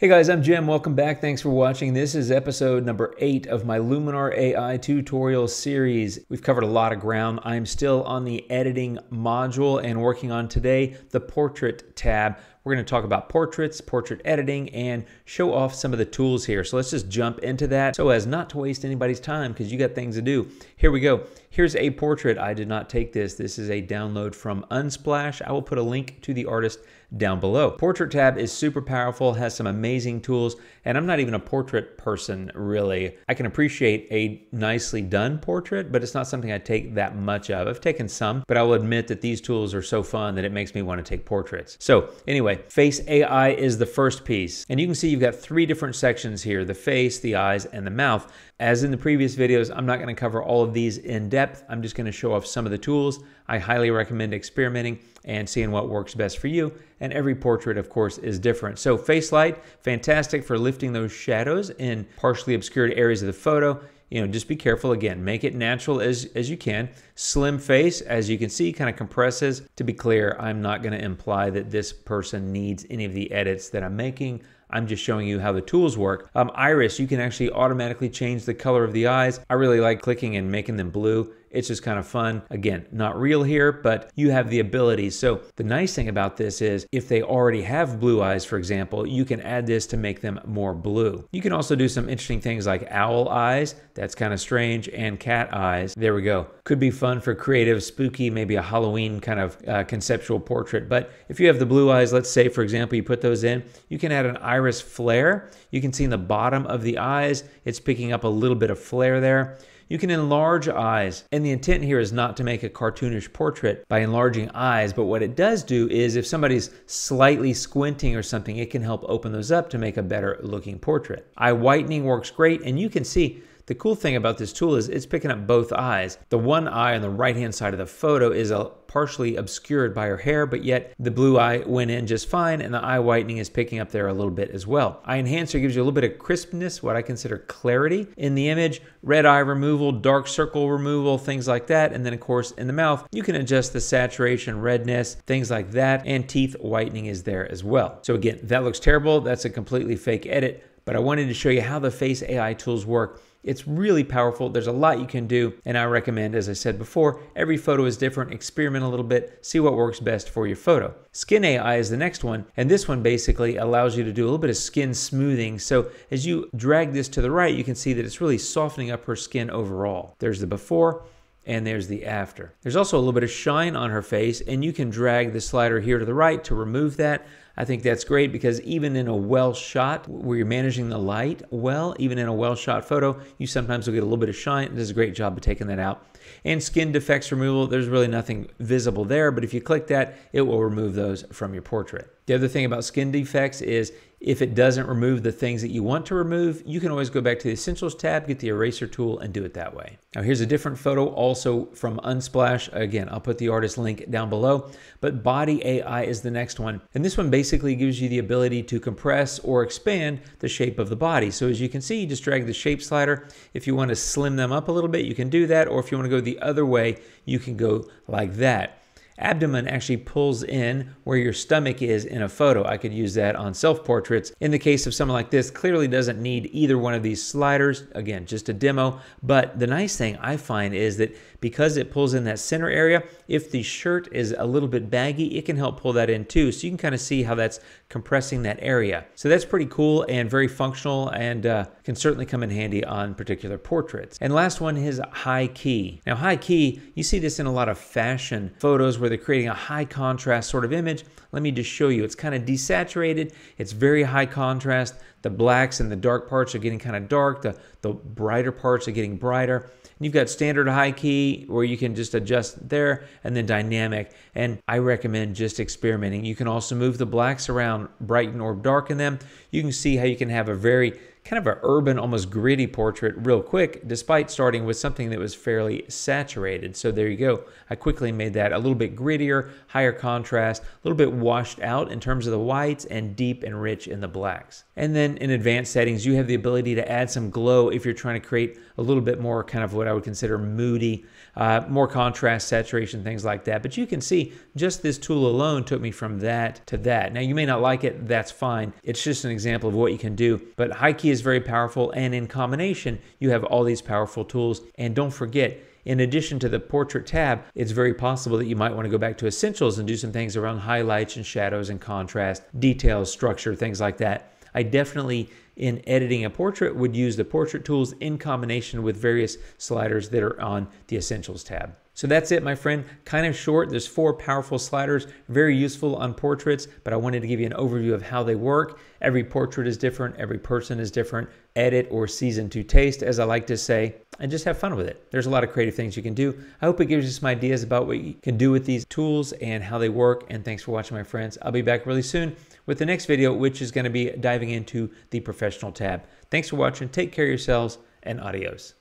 Hey guys, I'm Jim. Welcome back. Thanks for watching. This is episode number eight of my Luminar AI tutorial series. We've covered a lot of ground. I'm still on the editing module and working on today the portrait tab. We're going to talk about portraits, portrait editing, and show off some of the tools here. So let's just jump into that so as not to waste anybody's time because you got things to do. Here we go. Here's a portrait. I did not take this. This is a download from Unsplash. I will put a link to the artist down below. Portrait tab is super powerful, has some amazing tools, and I'm not even a portrait person really. I can appreciate a nicely done portrait, but it's not something I take that much of. I've taken some, but I will admit that these tools are so fun that it makes me want to take portraits. So anyway, Face AI is the first piece. And you can see you've got three different sections here, the face, the eyes, and the mouth. As in the previous videos, I'm not going to cover all of these in depth. I'm just going to show off some of the tools. I highly recommend experimenting and seeing what works best for you. And every portrait, of course, is different. So face light, fantastic for lifting those shadows in partially obscured areas of the photo. You know, just be careful again, make it natural as, as you can. Slim face, as you can see, kind of compresses. To be clear, I'm not going to imply that this person needs any of the edits that I'm making. I'm just showing you how the tools work. Um, iris, you can actually automatically change the color of the eyes. I really like clicking and making them blue. It's just kind of fun. Again, not real here, but you have the ability. So the nice thing about this is if they already have blue eyes, for example, you can add this to make them more blue. You can also do some interesting things like owl eyes. That's kind of strange. And cat eyes. There we go. Could be fun for creative, spooky, maybe a Halloween kind of uh, conceptual portrait. But if you have the blue eyes, let's say, for example, you put those in, you can add an iris flare. You can see in the bottom of the eyes, it's picking up a little bit of flare there. You can enlarge eyes, and the intent here is not to make a cartoonish portrait by enlarging eyes, but what it does do is if somebody's slightly squinting or something, it can help open those up to make a better looking portrait. Eye whitening works great, and you can see the cool thing about this tool is it's picking up both eyes. The one eye on the right hand side of the photo is a partially obscured by her hair, but yet the blue eye went in just fine and the eye whitening is picking up there a little bit as well. Eye enhancer gives you a little bit of crispness, what I consider clarity in the image, red eye removal, dark circle removal, things like that. And then of course in the mouth, you can adjust the saturation, redness, things like that, and teeth whitening is there as well. So again, that looks terrible. That's a completely fake edit, but I wanted to show you how the face AI tools work it's really powerful. There's a lot you can do, and I recommend, as I said before, every photo is different. Experiment a little bit, see what works best for your photo. Skin AI is the next one, and this one basically allows you to do a little bit of skin smoothing. So as you drag this to the right, you can see that it's really softening up her skin overall. There's the before, and there's the after. There's also a little bit of shine on her face, and you can drag the slider here to the right to remove that. I think that's great because even in a well shot where you're managing the light well, even in a well shot photo, you sometimes will get a little bit of shine. It does a great job of taking that out. And skin defects removal, there's really nothing visible there, but if you click that, it will remove those from your portrait. The other thing about skin defects is if it doesn't remove the things that you want to remove, you can always go back to the Essentials tab, get the eraser tool, and do it that way. Now here's a different photo also from Unsplash. Again, I'll put the artist link down below, but Body AI is the next one. And this one basically gives you the ability to compress or expand the shape of the body. So as you can see, you just drag the shape slider. If you want to slim them up a little bit, you can do that. Or if you want to go the other way, you can go like that abdomen actually pulls in where your stomach is in a photo. I could use that on self-portraits. In the case of someone like this, clearly doesn't need either one of these sliders. Again, just a demo. But the nice thing I find is that because it pulls in that center area, if the shirt is a little bit baggy, it can help pull that in too. So you can kind of see how that's compressing that area. So that's pretty cool and very functional and uh, can certainly come in handy on particular portraits. And last one is high key. Now high key, you see this in a lot of fashion photos where they're creating a high contrast sort of image. Let me just show you. It's kind of desaturated. It's very high contrast. The blacks and the dark parts are getting kind of dark. The, the brighter parts are getting brighter. You've got standard high key where you can just adjust there and then dynamic. And I recommend just experimenting. You can also move the blacks around, brighten or darken them. You can see how you can have a very kind of an urban, almost gritty portrait real quick, despite starting with something that was fairly saturated. So there you go. I quickly made that a little bit grittier, higher contrast, a little bit washed out in terms of the whites and deep and rich in the blacks. And then in advanced settings, you have the ability to add some glow if you're trying to create a little bit more kind of what I would consider moody, uh, more contrast, saturation, things like that. But you can see just this tool alone took me from that to that. Now you may not like it, that's fine. It's just an example of what you can do. But high key is very powerful and in combination, you have all these powerful tools. And don't forget, in addition to the portrait tab, it's very possible that you might want to go back to essentials and do some things around highlights and shadows and contrast, details, structure, things like that. I definitely, in editing a portrait, would use the portrait tools in combination with various sliders that are on the Essentials tab. So that's it, my friend. Kind of short. There's four powerful sliders, very useful on portraits, but I wanted to give you an overview of how they work. Every portrait is different, every person is different. Edit or season to taste, as I like to say, and just have fun with it. There's a lot of creative things you can do. I hope it gives you some ideas about what you can do with these tools and how they work. And thanks for watching, my friends. I'll be back really soon with the next video, which is going to be diving into the professional tab. Thanks for watching. Take care of yourselves and adios.